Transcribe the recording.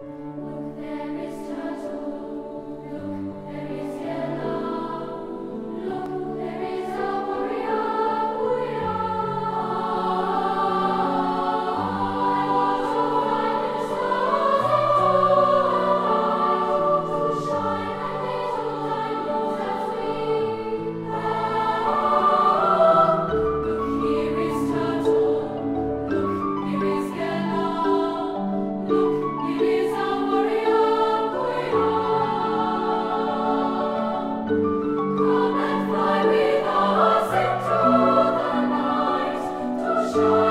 you joy.